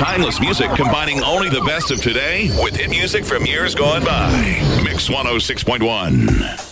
Timeless music combining only the best of today with hit music from years gone by. Mix 106.1.